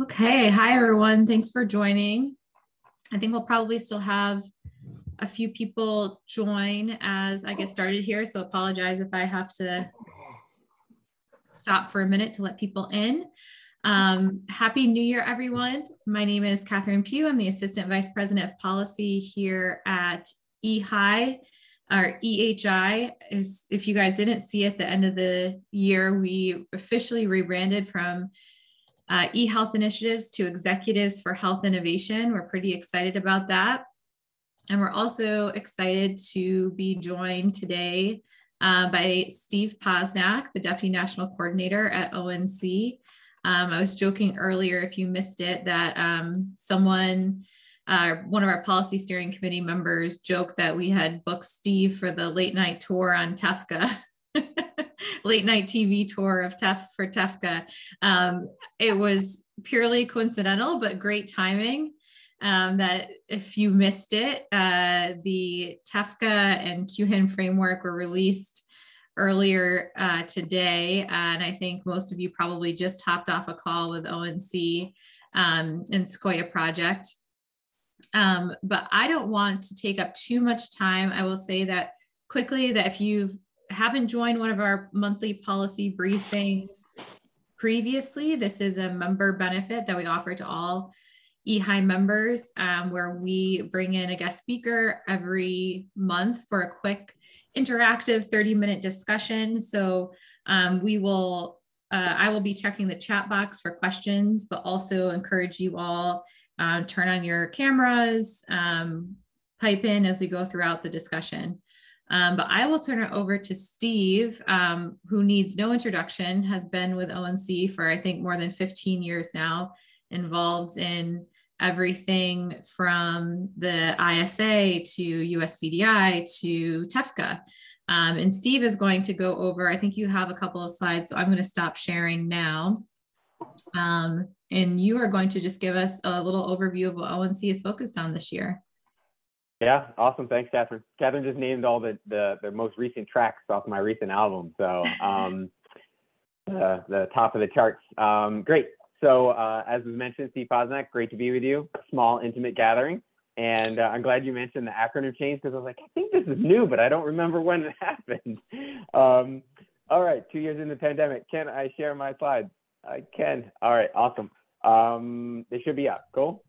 Okay. Hi, everyone. Thanks for joining. I think we'll probably still have a few people join as I get started here. So apologize if I have to stop for a minute to let people in. Um, happy New Year, everyone. My name is Catherine Pugh. I'm the Assistant Vice President of Policy here at EHI. Our EHI is, if you guys didn't see at the end of the year, we officially rebranded from uh, e-health initiatives to executives for health innovation. We're pretty excited about that. And we're also excited to be joined today uh, by Steve Posnack, the Deputy National Coordinator at ONC. Um, I was joking earlier, if you missed it, that um, someone, uh, one of our policy steering committee members, joked that we had booked Steve for the late night tour on TEFCA. late night TV tour of TEF for TEFCA. Um, it was purely coincidental, but great timing. Um, that if you missed it, uh, the TEFCA and QHIN framework were released earlier uh, today. And I think most of you probably just hopped off a call with ONC um, and Sequoia Project. Um, but I don't want to take up too much time. I will say that quickly that if you've haven't joined one of our monthly policy briefings previously, this is a member benefit that we offer to all EHI members, um, where we bring in a guest speaker every month for a quick interactive 30 minute discussion. So um, we will, uh, I will be checking the chat box for questions, but also encourage you all uh, turn on your cameras, um, pipe in as we go throughout the discussion. Um, but I will turn it over to Steve, um, who needs no introduction, has been with ONC for I think more than 15 years now, involved in everything from the ISA to USCDI to TEFCA. Um, and Steve is going to go over, I think you have a couple of slides, so I'm going to stop sharing now. Um, and you are going to just give us a little overview of what ONC is focused on this year. Yeah, awesome. Thanks, Catherine. Catherine just named all the, the, the most recent tracks off my recent album. So um, uh, the top of the charts. Um, great. So uh, as was mentioned, Steve Posnack, great to be with you. Small, intimate gathering. And uh, I'm glad you mentioned the acronym change because I was like, I think this is new, but I don't remember when it happened. Um, all right, two years in the pandemic. Can I share my slides? I can. All right, awesome. Um, they should be up. Cool.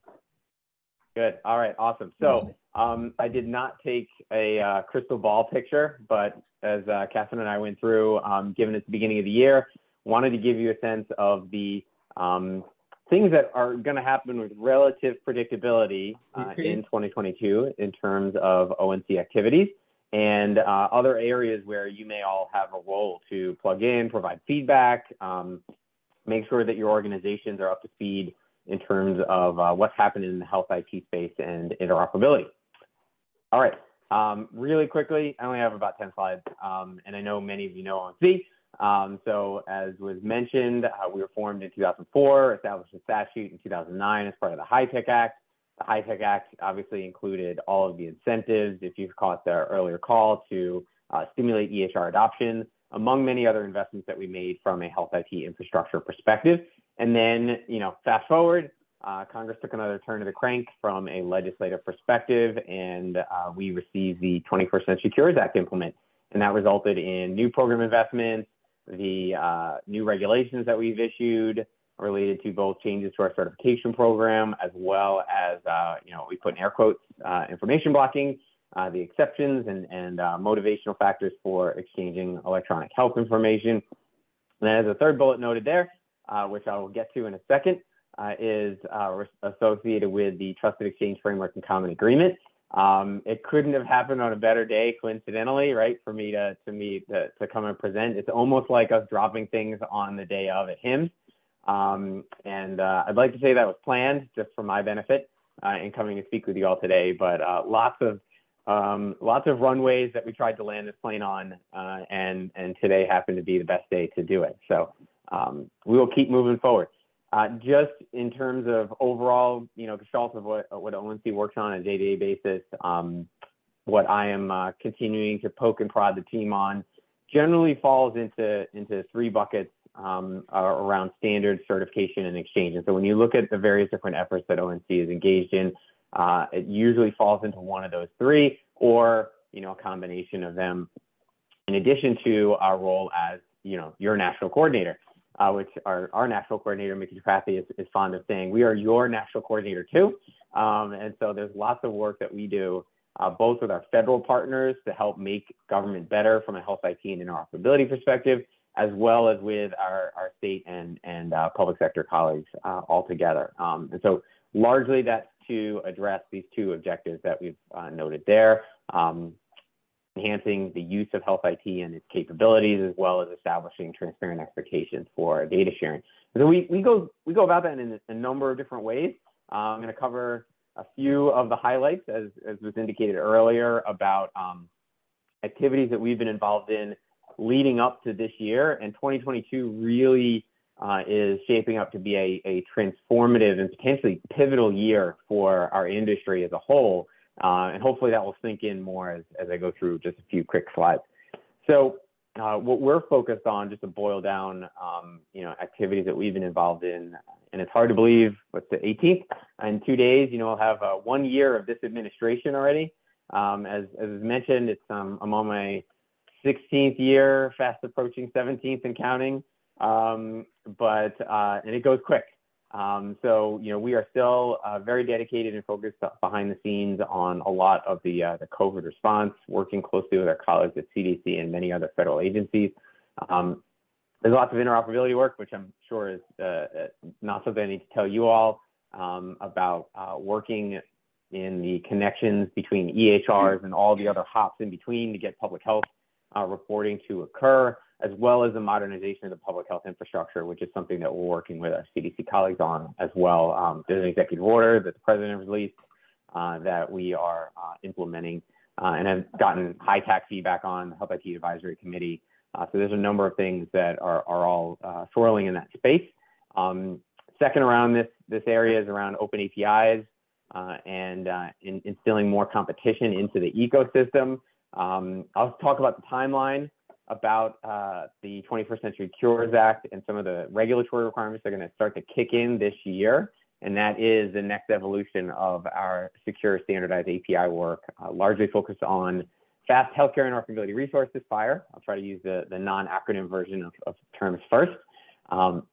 Good. All right, awesome. So um, I did not take a uh, crystal ball picture, but as uh, Catherine and I went through, um, given it's the beginning of the year, wanted to give you a sense of the um, things that are going to happen with relative predictability uh, in 2022 in terms of ONC activities and uh, other areas where you may all have a role to plug in, provide feedback, um, make sure that your organizations are up to speed in terms of uh, what's happening in the health IT space and interoperability. All right, um, really quickly, I only have about 10 slides, um, and I know many of you know ONC. Um, so as was mentioned, uh, we were formed in 2004, established a statute in 2009 as part of the HITECH Act. The HITECH Act obviously included all of the incentives, if you've caught the earlier call, to uh, stimulate EHR adoption, among many other investments that we made from a health IT infrastructure perspective. And then, you know, fast forward, uh, Congress took another turn of the crank from a legislative perspective, and uh, we received the 21st Century Cures Act implement. And that resulted in new program investments, the uh, new regulations that we've issued related to both changes to our certification program, as well as, uh, you know, we put in air quotes, uh, information blocking, uh, the exceptions and, and motivational factors for exchanging electronic health information. And as a third bullet noted there, which I will get to in a second, uh, is uh, associated with the Trusted Exchange Framework and Common Agreement. Um, it couldn't have happened on a better day, coincidentally, right? For me to to me to, to come and present. It's almost like us dropping things on the day of at HIMSS. Um, and uh, I'd like to say that was planned just for my benefit uh, in coming to speak with you all today. But uh, lots of um, lots of runways that we tried to land this plane on, uh, and and today happened to be the best day to do it. So um, we will keep moving forward. Uh, just in terms of overall, you know, gestalt of what, what ONC works on, a day-to-day basis, um, what I am uh, continuing to poke and prod the team on generally falls into into three buckets um, around standards, certification, and exchange. And so when you look at the various different efforts that ONC is engaged in, uh, it usually falls into one of those three or, you know, a combination of them in addition to our role as, you know, your national coordinator, uh, which our, our national coordinator, Micky Tripathi, is, is fond of saying, we are your national coordinator too. Um, and so there's lots of work that we do uh, both with our federal partners to help make government better from a health IT and interoperability perspective, as well as with our, our state and, and uh, public sector colleagues uh, all together. Um, and so largely that's to address these two objectives that we've uh, noted there, um, enhancing the use of health IT and its capabilities, as well as establishing transparent expectations for data sharing. So we, we, go, we go about that in a, number of different ways. Uh, I'm going to cover a few of the highlights, as, as was indicated earlier, about um, activities that we've been involved in leading up to this year. And 2022 really uh, is shaping up to be a, a transformative and potentially pivotal year for our industry as a whole. Uh, and hopefully that will sink in more as, as I go through just a few quick slides. So uh, what we're focused on, just to boil down, um, you know, activities that we've been involved in, and it's hard to believe, what's the 18th? In two days, you know, we'll have uh, one year of this administration already. Um, as, as mentioned, it's um, I'm on my 16th year, fast approaching 17th and counting. Um, but uh, and it goes quick. Um, so you know, we are still uh, very dedicated and focused behind the scenes on a lot of the uh, the COVID response, working closely with our colleagues at CDC and many other federal agencies. Um, there's lots of interoperability work, which I'm sure is uh, uh, not something I need to tell you all um, about uh, working in the connections between EHRs and all the other hops in between to get public health uh, reporting to occur, as well as the modernization of the public health infrastructure, which is something that we're working with our CDC colleagues on as well. Um, there's an executive order that the president released uh, that we are uh, implementing and have gotten HITAC feedback on the Health IT Advisory Committee uh, so there's a number of things that are, are all uh, swirling in that space. Um, second around this, this area is around open APIs uh, and uh, in, instilling more competition into the ecosystem. Um, I'll talk about the timeline about uh, the 21st Century Cures Act and some of the regulatory requirements that are going to start to kick in this year. And that is the next evolution of our secure standardized API work, uh, largely focused on Fast Healthcare Interoperability Resources, FHIR. I'll try to use the, the non-acronym version of, of terms first. Um,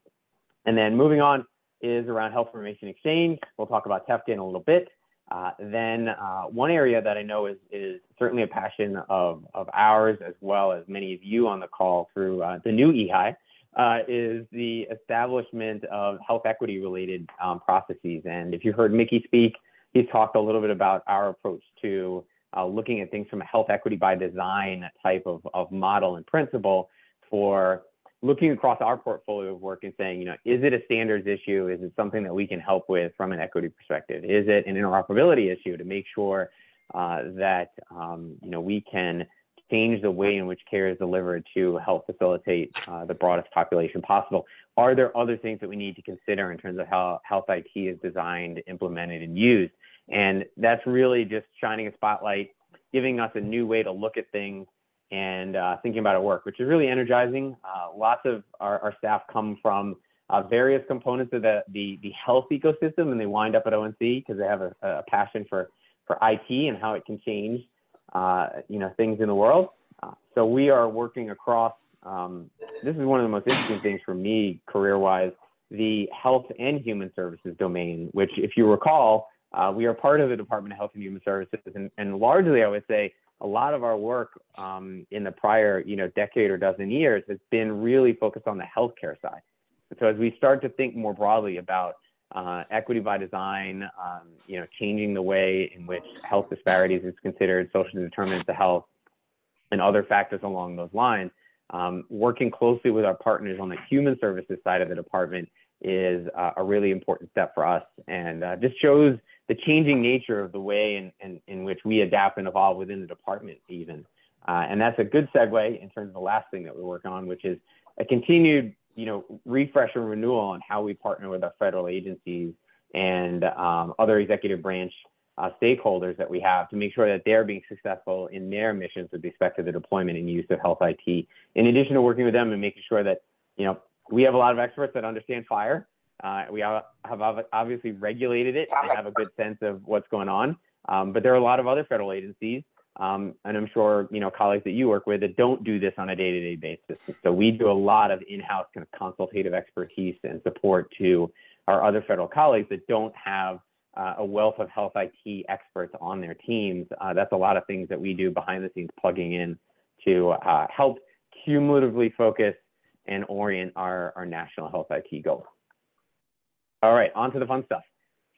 and then moving on is around health information exchange. We'll talk about TEFCA in a little bit. Uh, then uh, one area that I know is, is certainly a passion of, of ours, as well as many of you on the call through uh, the new EHI, uh, is the establishment of health equity related um, processes. And if you heard Micky speak, he's talked a little bit about our approach to uh, looking at things from a health equity by design type of, of model and principle for looking across our portfolio of work and saying, you know, is it a standards issue? Is it something that we can help with from an equity perspective? Is it an interoperability issue to make sure uh, that, um, you know, we can change the way in which care is delivered to help facilitate uh, the broadest population possible? Are there other things that we need to consider in terms of how health IT is designed, implemented, and used? And that's really just shining a spotlight, giving us a new way to look at things and uh, thinking about our work, which is really energizing. Uh, lots of our, our, staff come from uh, various components of the, the, the, health ecosystem and they wind up at ONC because they have a, a, passion for, for IT and how it can change uh, you know, things in the world. Uh, so we are working across, um, this is one of the most interesting things for me career-wise, the health and human services domain, which if you recall, uh, we are part of the Department of Health and Human Services, and, and largely, I would say, a lot of our work um, in the prior, you know, decade or dozen years has been really focused on the healthcare side. So, as we start to think more broadly about uh, equity by design, um, you know, changing the way in which health disparities is considered, social determinants of health, and other factors along those lines, um, working closely with our partners on the human services side of the department is uh, a really important step for us, and uh, just shows the changing nature of the way in, in, in which we adapt and evolve within the department even. Uh, and that's a good segue in terms of the last thing that we're working on, which is a continued, you know, refresh and renewal on how we partner with our federal agencies and um, other executive branch uh, stakeholders that we have to make sure that they're being successful in their missions with respect to the deployment and use of health IT. In addition to working with them and making sure that, you know, we have a lot of experts that understand FHIR. Uh, we have, obviously regulated it and have a good sense of what's going on. Um, but there are a lot of other federal agencies, um, and I'm sure you know colleagues that you work with that don't do this on a day-to-day basis. So we do a lot of in-house kind of consultative expertise and support to our other federal colleagues that don't have uh, a wealth of health IT experts on their teams. Uh, that's a lot of things that we do behind the scenes, plugging in to uh, help cumulatively focus and orient our, our national health IT goals. All right, on to the fun stuff.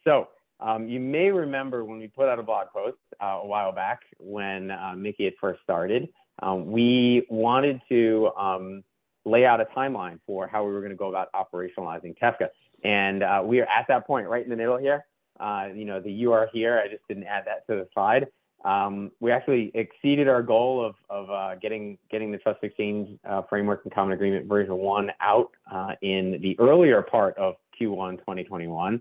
So um, you may remember when we put out a blog post uh, a while back when uh, Micky had first started, um, we wanted to um, lay out a timeline for how we were going to go about operationalizing TEFCA. And uh, we are at that point right in the middle here. Uh, you know, the you are here, I just didn't add that to the slide. Um, we actually exceeded our goal of, of uh, getting getting the Trust Exchange uh, Framework and Common Agreement version one out in the earlier part of Q1 2021.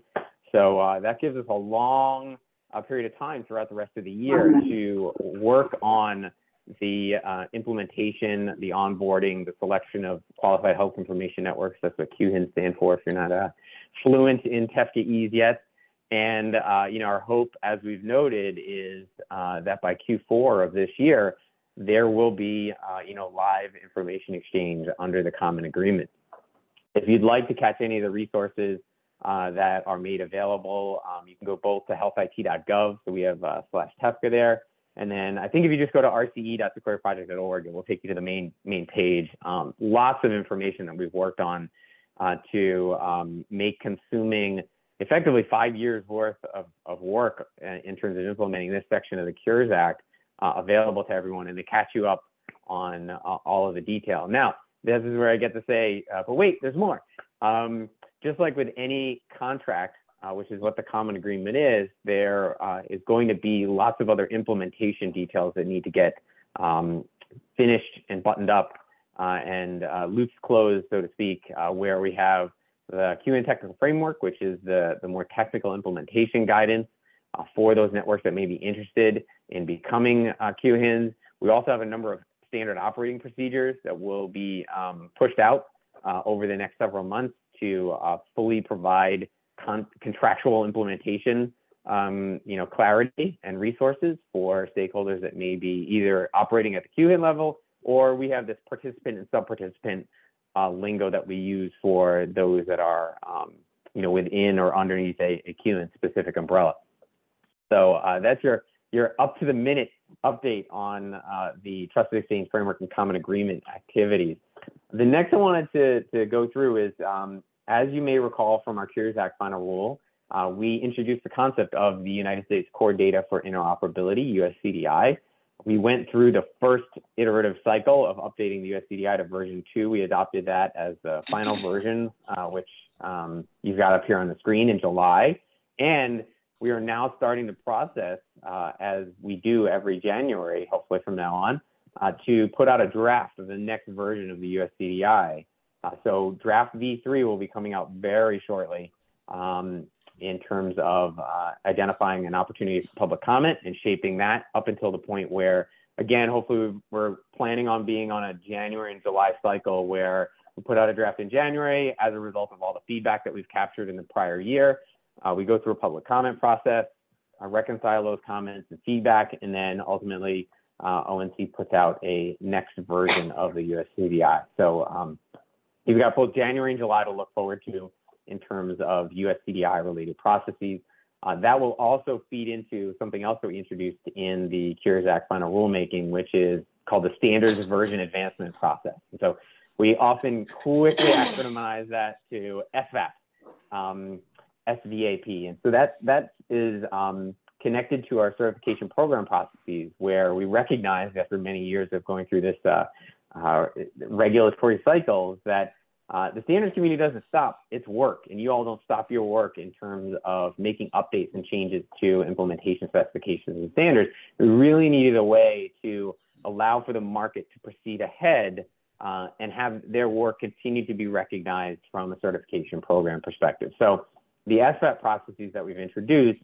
So uh, that gives us a long uh, period of time throughout the rest of the year to work on the uh, implementation, the onboarding, the selection of qualified health information networks. That's what QHIN stands for if you're not fluent in TEFCA-EASE yet. And uh, you know, our hope, as we've noted, is uh, that by Q4 of this year, there will be uh, you know live information exchange under the common agreement. If you'd like to catch any of the resources uh, that are made available, um, you can go both to healthit.gov, so we have uh, slash TEFCA there, and then I think if you just go to rce.sequoiaproject.org, it will take you to the main main page. Um, lots of information that we've worked on uh, to um, make consuming effectively five years worth of, of work uh, in terms of implementing this section of the Cures Act uh, available to everyone and to catch you up on uh, all of the detail. Now, this is where I get to say, uh, but wait, there's more. Um, just like with any contract, uh, which is what the common agreement is, there uh, is going to be lots of other implementation details that need to get um, finished and buttoned up and loops closed, so to speak, where we have the QHIN technical framework, which is the, the more technical implementation guidance uh, for those networks that may be interested in becoming uh, QHINs. We also have a number of standard operating procedures that will be um, pushed out uh, over the next several months to uh, fully provide con contractual implementation um, you know, clarity and resources for stakeholders that may be either operating at the QHIN level or we have this participant and sub-participant uh, lingo that we use for those that are, um, you know, within or underneath a, a QHIN specific umbrella. So uh, that's your your up to the minute update on uh, the Trusted Exchange Framework and Common Agreement activities. The next I wanted to, to go through is, um, as you may recall from our Cures Act final rule, uh, we introduced the concept of the United States Core Data for Interoperability, USCDI, we went through the first iterative cycle of updating the USCDI to version two. We adopted that as the final version, uh, which um, you've got up here on the screen in July. And we are now starting the process, uh, as we do every January, hopefully from now on, uh, to put out a draft of the next version of the USCDI. Uh, so draft V3 will be coming out very shortly. Um, in terms of uh, identifying an opportunity for public comment and shaping that up until the point where, again, hopefully we're planning on being on a January and July cycle where we put out a draft in January as a result of all the feedback that we've captured in the prior year. Uh, we go through a public comment process, uh, reconcile those comments and feedback, and then ultimately uh, ONC puts out a next version of the USCDI. So um, you've got both January and July to look forward to in terms of USCDI related processes. Uh, that will also feed into something else that we introduced in the Cures Act final rulemaking, which is called the Standards Version Advancement Process. And so we often quickly acronymize that to SVAP, um, SVAP. And so that, that is um, connected to our certification program processes, where we recognize after many years of going through this uh, uh, regulatory cycles that uh, the standards community doesn't stop its work, and you all don't stop your work in terms of making updates and changes to implementation specifications and standards. We really needed a way to allow for the market to proceed ahead uh, and have their work continue to be recognized from a certification program perspective. So the SVAP processes that we've introduced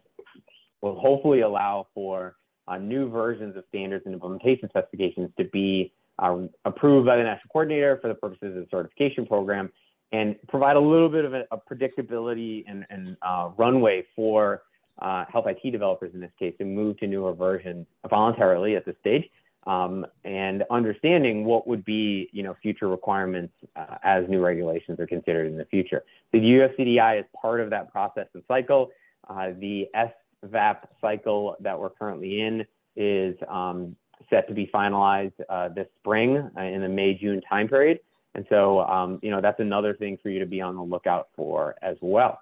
will hopefully allow for uh, new versions of standards and implementation specifications to be uh, approved by the national coordinator for the purposes of the certification program. and provide a little bit of a, a predictability and, and uh, runway for uh, health IT developers in this case to move to newer versions voluntarily at this stage, um, and understanding what would be you know future requirements uh, as new regulations are considered in the future. The USCDI is part of that process and cycle. Uh, the SVAP cycle that we're currently in is um, set to be finalized uh, this spring uh, in the May June time period. And so, um, you know, that's another thing for you to be on the lookout for as well.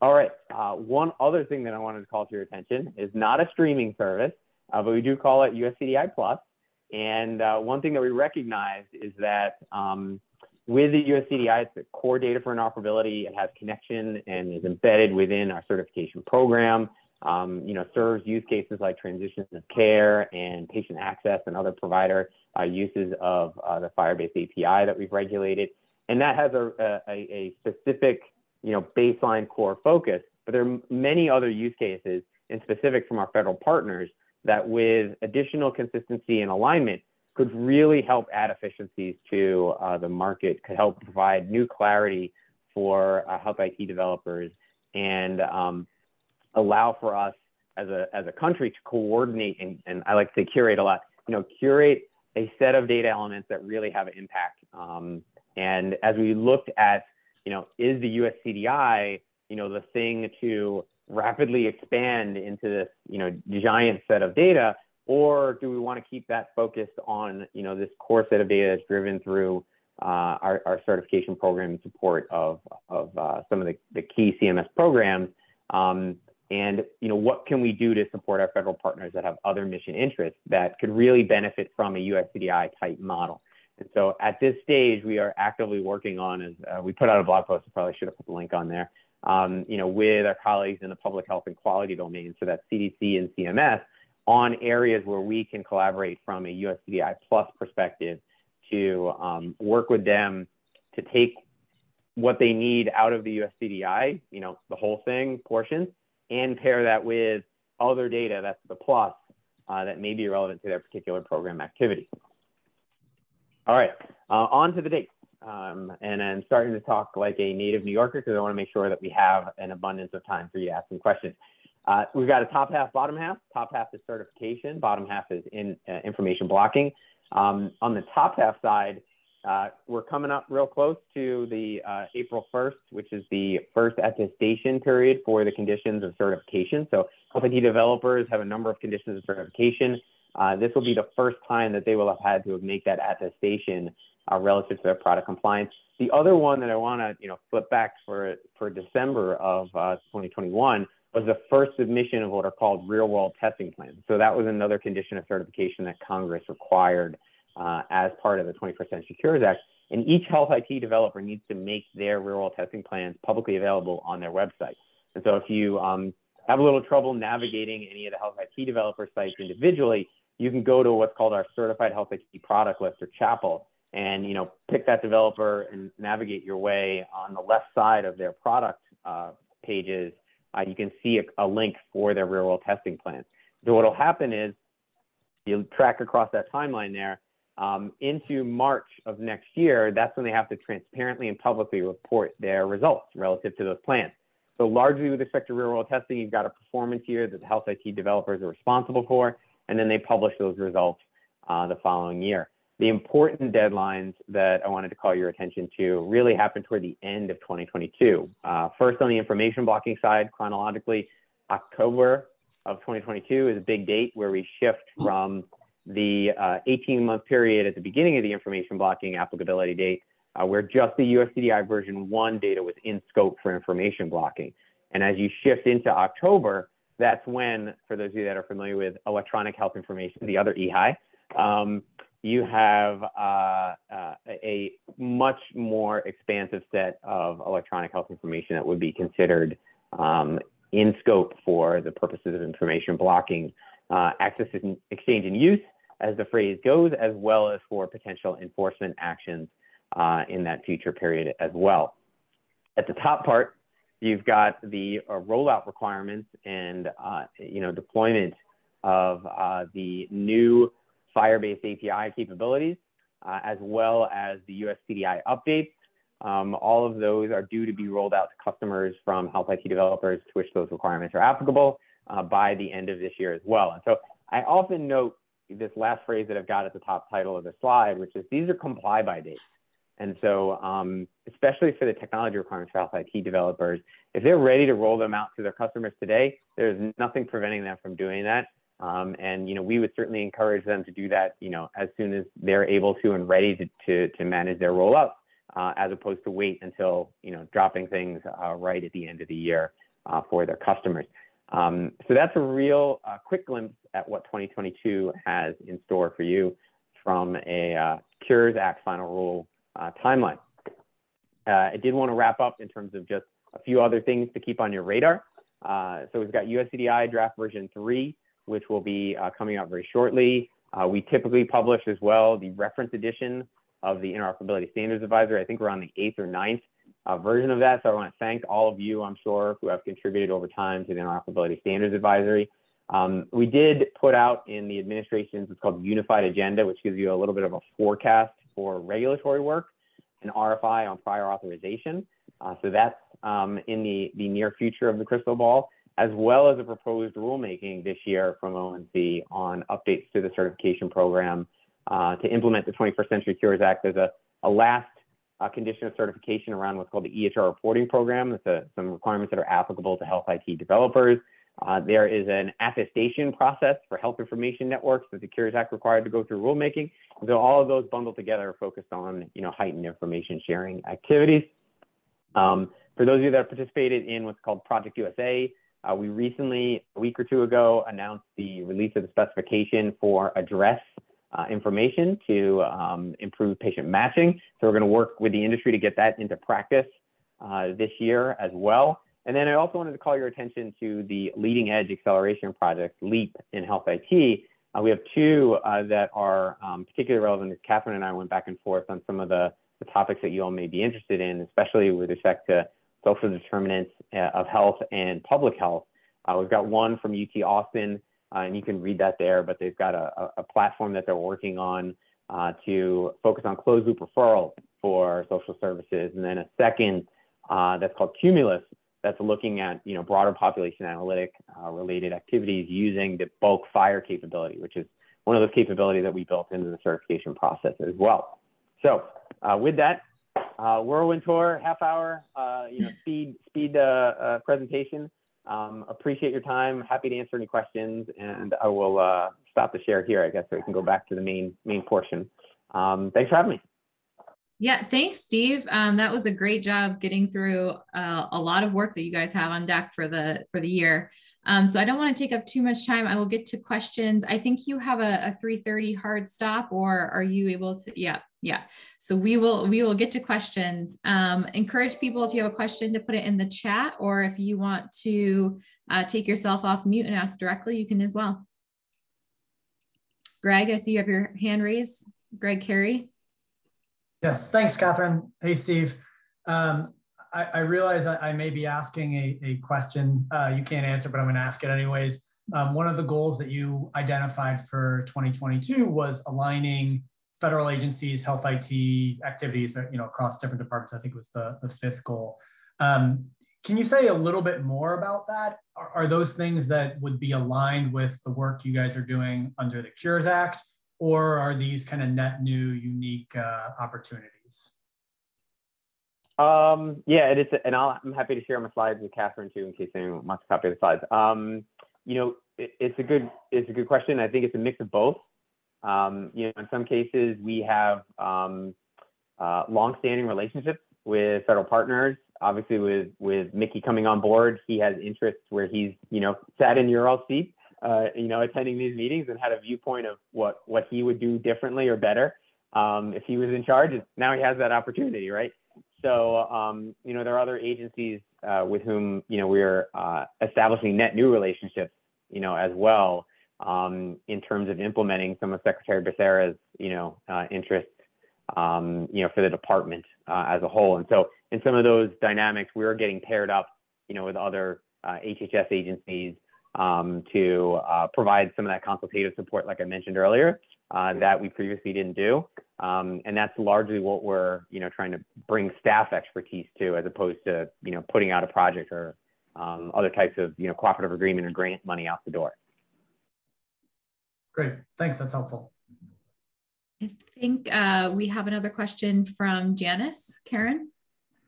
All right, uh, one other thing that I wanted to call to your attention is not a streaming service, uh, but we do call it USCDI Plus. And uh, one thing that we recognize is that um, with the USCDI, it's the core data for interoperability. It has connection and is embedded within our certification program um, you know, serves use cases like transitions of care and patient access and other provider uh, uses of uh, the FHIR-based API that we've regulated. And that has a, a, a, specific, you know, baseline core focus, but there are many other use cases and specific from our federal partners that with additional consistency and alignment could really help add efficiencies to uh, the market, could help provide new clarity for uh, health IT developers and um, allow for us as a, as a country to coordinate and, and I like to curate a lot, you know, curate a set of data elements that really have an impact. Um, and as we looked at, you know, is the USCDI, you know, the thing to rapidly expand into this, you know, giant set of data, or do we want to keep that focused on, you know, this core set of data that's driven through uh, our, our, certification program in support of, of uh, some of the, the, key CMS programs? Um, and you know what can we do to support our federal partners that have other mission interests that could really benefit from a USCDI type model. And so at this stage, we are actively working on, as uh, we put out a blog post, I probably should have put the link on there, um, you know, with our colleagues in the public health and quality domain, so that's CDC and CMS, on areas where we can collaborate from a USCDI plus perspective to um, work with them to take what they need out of the USCDI, you know, the whole thing portions, and pair that with other data, that's the plus, uh, that may be relevant to their particular program activity. All right, uh, on to the dates. Um, and I'm starting to talk like a native New Yorker because I want to make sure that we have an abundance of time for you to ask some questions. Uh, we've got a top half, bottom half. Top half is certification, bottom half is in uh, information blocking. Um, on the top half side, uh, we're coming up real close to the uh, April 1st, which is the first attestation period for the conditions of certification. So LPT developers have a number of conditions of certification. Uh, this will be the first time that they will have had to make that attestation uh, relative to their product compliance. The other one that I want to, you know, flip back for for December of uh, 2021 was the first submission of what are called real-world testing plans. So that was another condition of certification that Congress required uh, as part of the 21st Century Cures Act. And each health IT developer needs to make their real world testing plans publicly available on their website. And so if you um, have a little trouble navigating any of the health IT developer sites individually, you can go to what's called our certified health IT product list or CHPL and you know pick that developer and navigate your way on the left side of their product uh, pages. Uh, you can see a, a, link for their real world testing plan. So what will happen is you track across that timeline there um, into March of next year, that's when they have to transparently and publicly report their results relative to those plans. So largely with respect to real world testing, you've got a performance year that the health IT developers are responsible for, and then they publish those results uh, the following year. The important deadlines that I wanted to call your attention to really happen toward the end of 2022. Uh, first, on the information blocking side, chronologically, October of 2022 is a big date where we shift from the 18 uh, month period at the beginning of the information blocking applicability date, uh, where just the USCDI version one data was in scope for information blocking. And as you shift into October, that's when, for those of you that are familiar with electronic health information, the other EHI, um, you have uh, uh, a much more expansive set of electronic health information that would be considered um, in scope for the purposes of information blocking, uh, access, exchange, and use, as the phrase goes, as well as for potential enforcement actions uh, in that future period as well. At the top part, you've got the uh, rollout requirements and uh, you know deployment of uh, the new FHIR-based API capabilities, uh, as well as the USCDI updates. Um, all of those are due to be rolled out to customers from health IT developers to which those requirements are applicable uh, by the end of this year as well. And so I often note this last phrase that I've got at the top title of the slide, which is these are comply by dates. And so, um, especially for the technology requirements for health IT developers, if they're ready to roll them out to their customers today, there's nothing preventing them from doing that. Um, and you know, we would certainly encourage them to do that. You know, as soon as they're able to and ready to to, to manage their rollouts, uh, as opposed to wait until you know dropping things uh, right at the end of the year uh, for their customers. Um, so that's a real uh, quick glimpse at what 2022 has in store for you from a uh, Cures Act final rule uh, timeline. Uh, I did want to wrap up in terms of just a few other things to keep on your radar. Uh, so we've got USCDI draft version three, which will be uh, coming out very shortly. We typically publish as well the reference edition of the Interoperability Standards Advisory. I think we're on the eighth or ninth uh, version of that. So I want to thank all of you, I'm sure, who have contributed over time to the Interoperability Standards Advisory. Um, we did put out in the administration's, it's called Unified Agenda, which gives you a little bit of a forecast for regulatory work and RFI on prior authorization. Uh, so that's um, in the, the near future of the crystal ball, as well as a proposed rulemaking this year from ONC on updates to the certification program uh, to implement the 21st Century Cures Act. There's a, a last uh, condition of certification around what's called the EHR reporting program. That's a, some requirements that are applicable to health IT developers. Uh, there is an attestation process for health information networks that the Cures Act required to go through rulemaking. So all of those bundled together are focused on, you know, heightened information sharing activities. Um, for those of you that participated in what's called Project US@, uh, we recently, a week or two ago, announced the release of the specification for address uh, information to um, improve patient matching. So we're going to work with the industry to get that into practice uh, this year as well. And then I also wanted to call your attention to the leading edge acceleration project, LEAP in health IT. Uh, we have two uh, that are um, particularly relevant. Catherine and I went back and forth on some of the, the, topics that you all may be interested in, especially with respect to social determinants uh, of health and public health. Uh, we've got one from UT Austin, uh, and you can read that there, but they've got a, a platform that they're working on uh, to focus on closed loop referral for social services. And then a second that's called Cumulus, that's looking at you know broader population analytic uh, related activities using the bulk FHIR capability, which is one of those capabilities that we built into the certification process as well. So uh, with that, uh, whirlwind tour, half hour, uh, you know, speed speed uh, uh, presentation. Um, appreciate your time. Happy to answer any questions, and I will stop the share here, I guess, so we can go back to the main main portion. Um, thanks for having me. Yeah, thanks, Steve. Um, that was a great job getting through uh, a lot of work that you guys have on deck for the for the year. Um, so I don't want to take up too much time. I will get to questions. I think you have a, a 3:30 hard stop, or are you able to? Yeah, yeah. So we will we will get to questions. Um, encourage people if you have a question to put it in the chat, or if you want to uh, take yourself off mute and ask directly, you can as well. Greg, I see you have your hand raised. Greg Carey. Yes, thanks, Catherine. Hey, Steve. Um, I, I, realize I, I, may be asking a, a question uh, you can't answer, but I'm going to ask it anyways. Um, one of the goals that you identified for 2022 was aligning federal agencies, health IT activities, uh, you know, across different departments. I think was the, the fifth goal. Um, can you say a little bit more about that? Are, are those things that would be aligned with the work you guys are doing under the Cures Act? Or are these kind of net new, unique uh, opportunities? Um, yeah, it is, and i am happy to share my slides with Catherine too, in case anyone wants to copy the slides. Um, you know, it, it's a good, it's a good question. I think it's a mix of both. Um, you know, in some cases we have um, uh, long-standing relationships with federal partners. Obviously, with with Micky coming on board, he has interests where he's, you know, sat in your all seat uh, you know, attending these meetings and had a viewpoint of what what he would do differently or better um, if he was in charge. Now he has that opportunity, right? So, um, you know, there are other agencies uh, with whom you know we're uh, establishing net new relationships, you know, as well um, in terms of implementing some of Secretary Becerra's, you know, uh, interests, um, you know, for the department uh, as a whole. And so, in some of those dynamics, we are getting paired up, you know, with other HHS uh, agencies um, to uh, provide some of that consultative support, like I mentioned earlier. uh, that we previously didn't do. Um, and that's largely what we're, you know, trying to bring staff expertise to, as opposed to, you know, putting out a project or um, other types of, you know, cooperative agreement or grant money out the door. Great, thanks. That's helpful. I think uh, we have another question from Janice. Karen?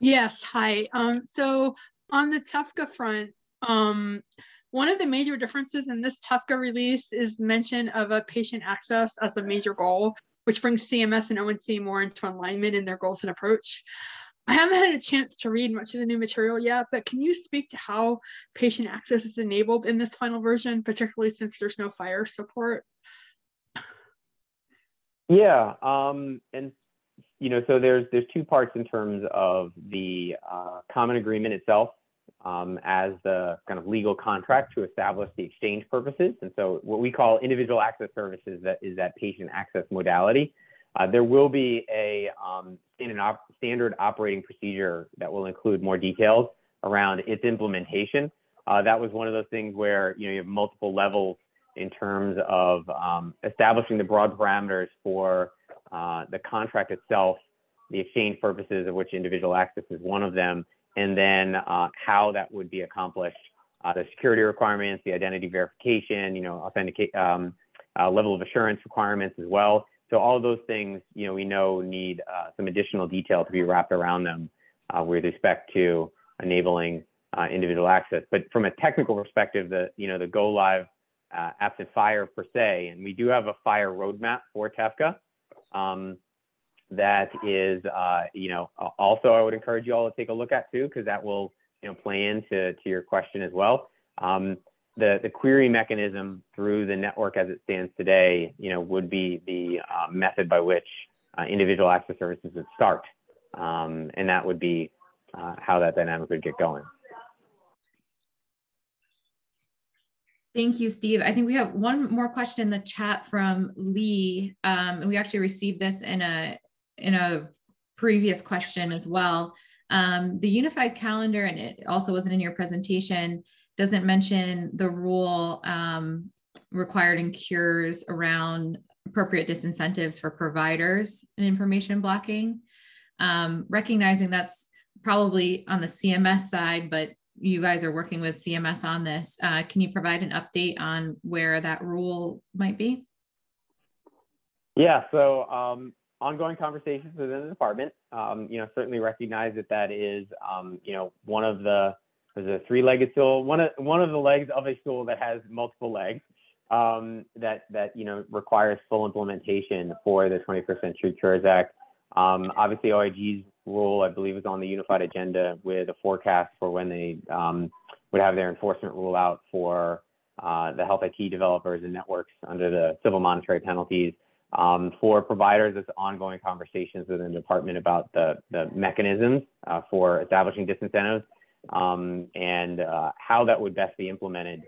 Yes, hi. Um, so on the TEFCA front, um, one of the major differences in this TEFCA release is mention of a patient access as a major goal, which brings CMS and ONC more into alignment in their goals and approach. I haven't had a chance to read much of the new material yet, but can you speak to how patient access is enabled in this final version, particularly since there's no FHIR support? Yeah, um, and you know, so there's there's two parts in terms of the uh, common agreement itself um, as the kind of legal contract to establish the exchange purposes, and so what we call individual access services that is that patient access modality. Uh, there will be a um, standard, op standard operating procedure that will include more details around its implementation. Uh, that was one of those things where you know you have multiple levels in terms of um, establishing the broad parameters for uh, the contract itself, the exchange purposes of which individual access is one of them, and then uh, how that would be accomplished, uh, the security requirements, the identity verification, you know, authenticate um, uh, level of assurance requirements as well. So all those things, you know, we know need uh, some additional detail to be wrapped around them uh, with respect to enabling individual access. But from a technical perspective, the you know the go live uh, absent FHIR per se. And we do have a FHIR roadmap for TEFCA. Um, that is, uh, you know, also I would encourage you all to take a look at too, because that will, you know, play into to your question as well. Um, the, the query mechanism through the network as it stands today, you know, would be the uh, method by which uh, individual access services would start. Um, and that would be uh, how that dynamic would get going. Thank you, Steve. I think we have one more question in the chat from Lee. Um, and we actually received this in a in a previous question as well. Um, the unified calendar, and it also wasn't in your presentation, doesn't mention the rule um, required in cures around appropriate disincentives for providers and information blocking. Um, recognizing that's probably on the CMS side, but you guys are working with CMS on this. Uh, can you provide an update on where that rule might be? Yeah, so um, ongoing conversations within the department. Um, you know, certainly recognize that that is, um, you know, one of the there's a three-legged stool, one of one of the legs of a stool that has multiple legs. Um, that that you know requires full implementation for the 21st Century Cures Act. Um, obviously, OIG's rule, I believe, is on the unified agenda with a forecast for when they um, would have their enforcement rule out for uh, the health IT developers and networks under the civil monetary penalties. Um, for providers, it's ongoing conversations within the department about the, the mechanisms uh, for establishing disincentives um, and uh, how that would best be implemented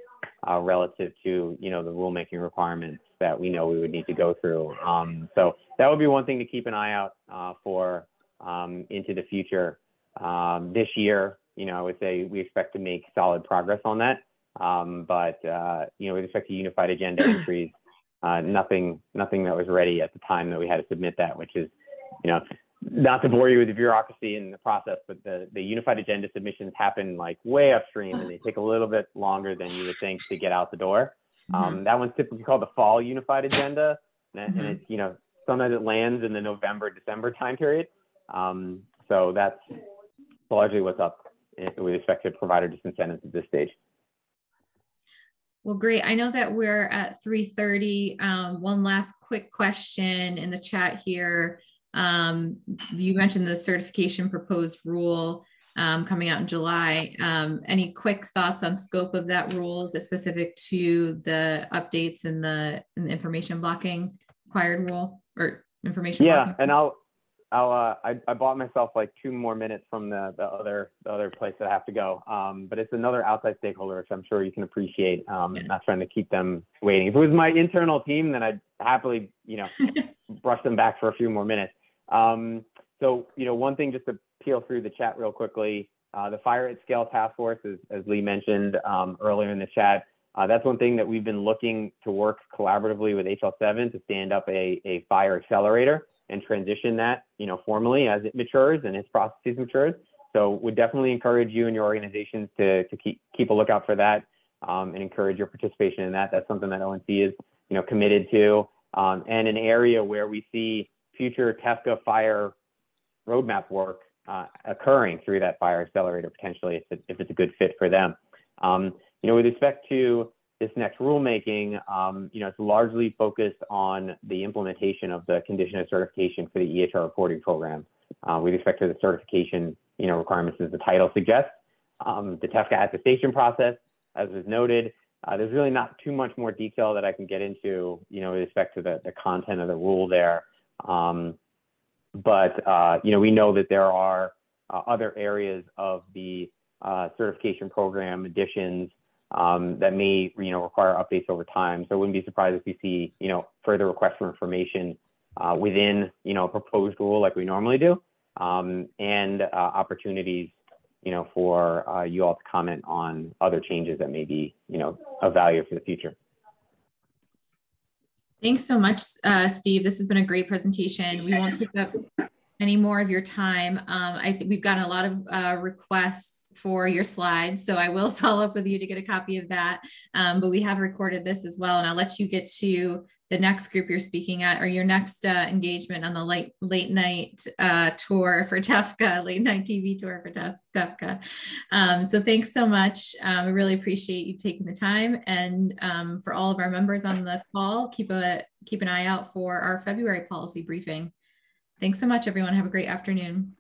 uh, relative to you know the rulemaking requirements that we know we would need to go through. Um, so that would be one thing to keep an eye out uh, for um, into the future. Um, this year, you know, I would say we expect to make solid progress on that. Um, but uh, you know, with respect to unified agenda entries, uh, nothing, nothing that was ready at the time that we had to submit that, which is, you know, not to bore you with the bureaucracy and the process, but the, the unified agenda submissions happen like way upstream and they take a little bit longer than you would think to get out the door. Mm-hmm. Um, that one's typically called the fall unified agenda, and, mm-hmm. and it's you know sometimes it lands in the November December time period. Um, so that's largely what's up with respect to provider disincentives at this stage. Well, great. I know that we're at 3.30. Um, one last quick question in the chat here. Um, you mentioned the certification proposed rule um, coming out in July. Um, any quick thoughts on scope of that rule? Is it specific to the updates in the, in the information blocking required rule or information? Yeah, blocking? and I'll I'll uh, I, I bought myself like two more minutes from the, the other the other place that I have to go. Um, but it's another outside stakeholder, which I'm sure you can appreciate. Um, yeah. Not trying to keep them waiting. If it was my internal team, then I'd happily you know brush them back for a few more minutes. Um, so you know one thing just to peel through the chat real quickly. Uh, the FHIR at Scale Task Force, as, as Lee mentioned um, earlier in the chat, Uh, that's one thing that we've been looking to work collaboratively with HL7 to stand up a, a FHIR accelerator and transition that, you know, formally as it matures and its processes matures. So would definitely encourage you and your organizations to, to keep, keep a lookout for that um, and encourage your participation in that. That's something that ONC is, you know, committed to um, and an area where we see future TEFCA FHIR roadmap work uh, occurring through that FHIR accelerator potentially if, it, if it's a good fit for them. Um, you know, with respect to this next rulemaking, um, you know, it's largely focused on the implementation of the condition of certification for the EHR reporting program. Uh, with respect to the certification, you know, requirements as the title suggests, um, the TEFCA attestation process, as was noted, uh, there's really not too much more detail that I can get into, you know, with respect to the, the content of the rule there. Um, but, uh, you know, we know that there are uh, other areas of the uh, certification program additions um, that may, you know, require updates over time. So I wouldn't be surprised if we see, you know, further requests for information uh, within, you know, a proposed rule like we normally do, um, and uh, opportunities, you know, for uh, you all to comment on other changes that may be, you know, of value for the future. Thanks so much, uh, Steve. This has been a great presentation. We won't take up any more of your time. Um, I think we've gotten a lot of uh, requests for your slides. So I will follow up with you to get a copy of that. Um, but we have recorded this as well. And I'll let you get to the next group you're speaking at or your next uh, engagement on the late late night uh, tour for TEFCA, late night TV tour for TEFCA. Um, so thanks so much. Um, we really appreciate you taking the time. And um, for all of our members on the call, keep a keep an eye out for our February policy briefing. Thanks so much, everyone. Have a great afternoon.